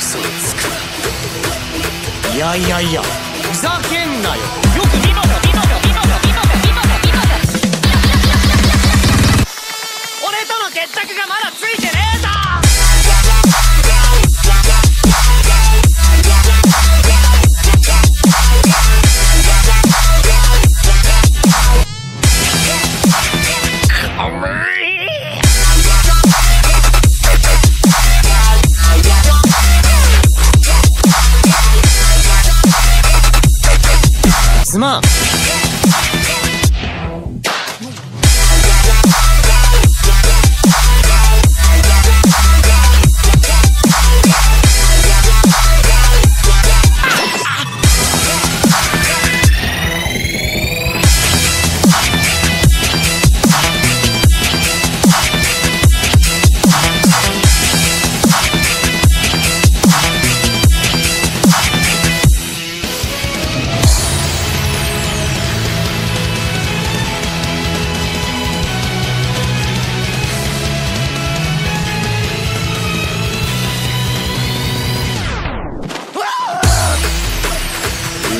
嘘をつく。いやいやいや。ふざけんなよ。よく見ろよ。見ろよ見ろよ見ろよ見ろよ見ろよ俺との決着がまだついてねえぞ。Mom.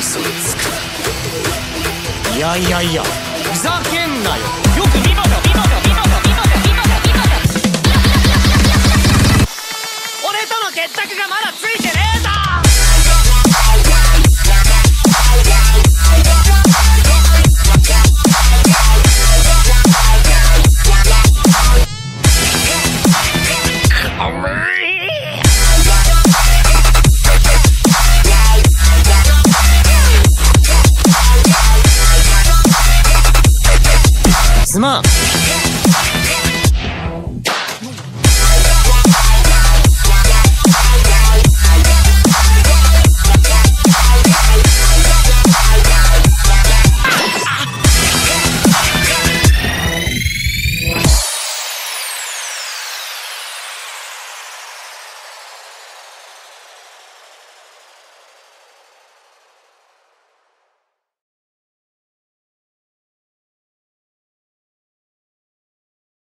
まん嘘をつく。いやいやいや。ふざけんなよ。よく見ろよ。見ろよ。見ろよ。見ろよ。見ろよ。見ろよ。俺との決着がまだついてねえぞ month.